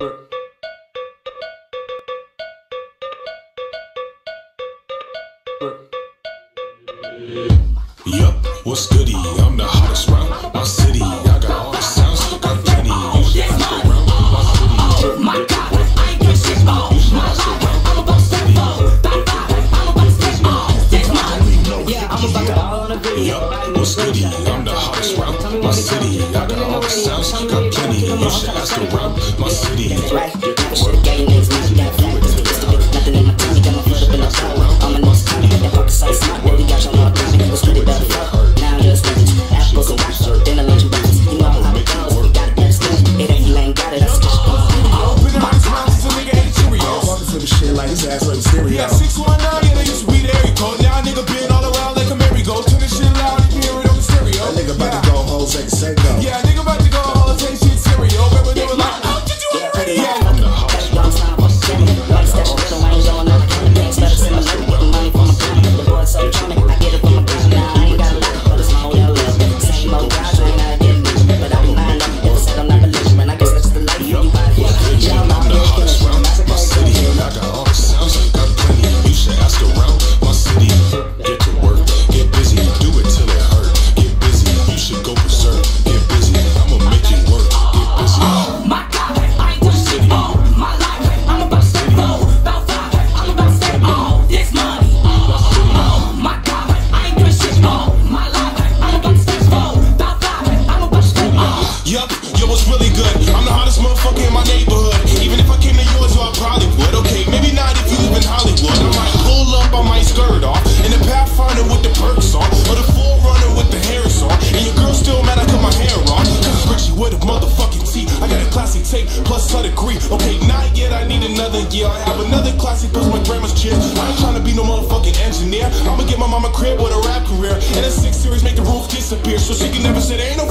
Yup, what's goody? I'm the hottest round Yup, what's goody? I'm the hottest round my city. I got all the sounds, got plenty. You should ask around my city. Right, never should've niggas money, got fat. Used to be nothing in my tummy, got my foot up in the throat. I'm in this county, that pocket so smart, baby, got your mouth down. Was pretty better fuck. Now I'm just rich, apples and apples, then I lunch box. You know how it goes, we got it understood. It ain't you ain't got it, that's just Open up his mouth, this a nigga ate Cheerios. Walking to the shit like his ass like stereo. Yeah, 619, yeah, they used to be there, you code. Now a nigga been classic plus a degree. Okay, not yet, I need another year. I have another classic plus my grandma's chair. I ain't trying to be no motherfucking engineer. I'ma get my mama crib with a rap career. And a six series make the roof disappear. So she can never say there ain't no